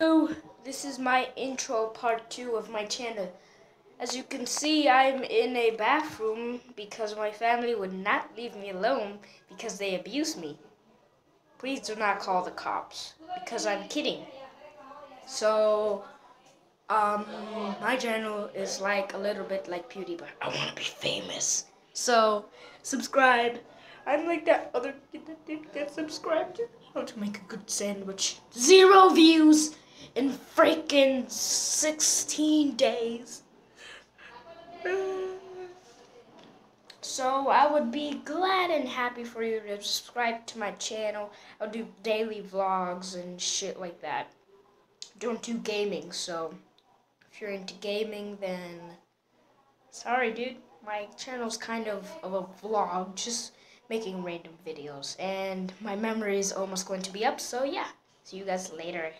So, this is my intro part two of my channel. As you can see, I'm in a bathroom because my family would not leave me alone because they abuse me. Please do not call the cops because I'm kidding. So, um, my channel is like a little bit like PewDiePie. I want to be famous. So, subscribe. I'm like that other kid that didn't get subscribed. to How to make a good sandwich. Zero views freaking 16 days. So I would be glad and happy for you to subscribe to my channel. I'll do daily vlogs and shit like that. Don't do gaming, so if you're into gaming, then sorry, dude. My channel's kind of of a vlog, just making random videos, and my memory is almost going to be up. So yeah, see you guys later.